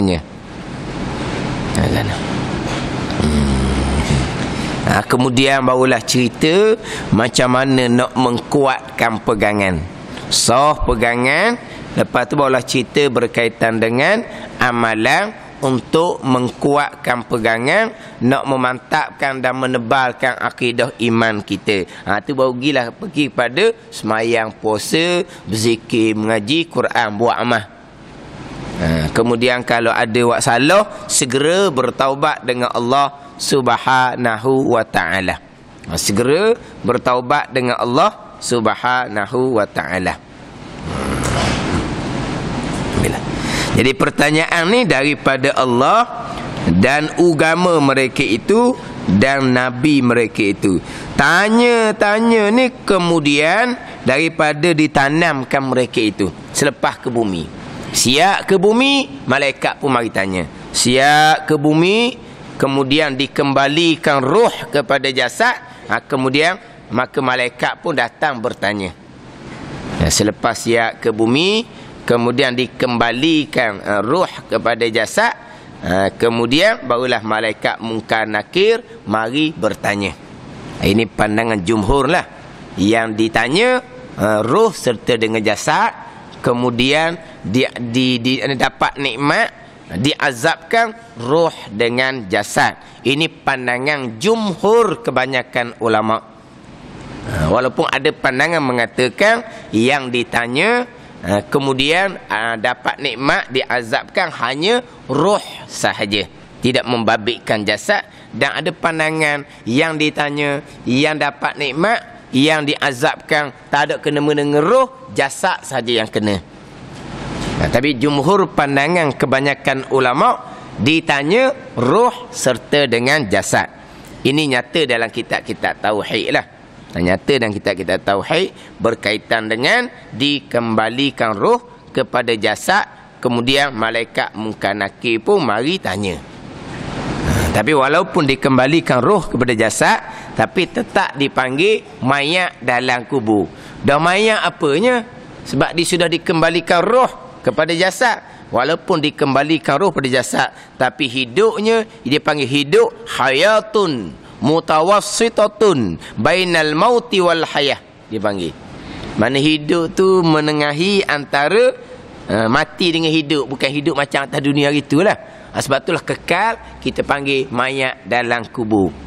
Nya. Ha, kemudian barulah cerita macam mana nak mengkuatkan pegangan. Soh pegangan, lepas tu barulah cerita berkaitan dengan amalan untuk mengkuatkan pegangan, nak memantapkan dan menebalkan akidah iman kita. Ha tu baru gilah pergi pada semayang, puasa, berzikir, mengaji Quran, buat amal. Ha, kemudian kalau ada buat salah, segera bertaubat dengan Allah Subhanahu wa taala. Ha, segera bertaubat dengan Allah Subhanahu wa taala. Jadi pertanyaan ni daripada Allah dan agama mereka itu dan nabi mereka itu. Tanya-tanya ni kemudian daripada ditanamkan mereka itu selepas ke bumi. Siap ke bumi, malaikat pun mari tanya. Siap ke bumi, kemudian dikembalikan roh kepada jasad, ha, kemudian maka malaikat pun datang bertanya. Ya, selepas siap ke bumi, kemudian dikembalikan uh, ruh kepada jasad uh, kemudian barulah malaikat mungkar nakir mari bertanya ini pandangan jumhur lah yang ditanya uh, ruh serta dengan jasad kemudian di, di, di, dapat nikmat diazabkan ruh dengan jasad. Ini pandangan jumhur kebanyakan ulama. Walaupun ada pandangan mengatakan yang ditanya Ha, kemudian ha, dapat nikmat diazabkan hanya roh sahaja. Tidak membabitkan jasad. Dan ada pandangan yang ditanya yang dapat nikmat yang diazabkan tak ada kena dengan roh jasad saja yang kena. Nah, tapi jumhur pandangan kebanyakan ulama ditanya roh serta dengan jasad. Ini nyata dalam kitab-kitab tauhid lah. Nyata dan kita kita tauhid berkaitan dengan dikembalikan roh kepada jasad kemudian malaikat mungkar nakir pun mari tanya tapi walaupun dikembalikan roh kepada jasad tapi tetap dipanggil mayat dalam kubur dah mayat apanya? Sebab dia sudah dikembalikan roh kepada jasad. Walaupun dikembalikan roh pada jasad tapi hidupnya dia panggil hidup hayatun mutawassitatun bainal mauti wal hayah dipanggil mana hidup tu menengahi antara uh, mati dengan hidup. Bukan hidup macam atas dunia hari itulah ha, sebab itulah kekal kita panggil mayat dalam kubur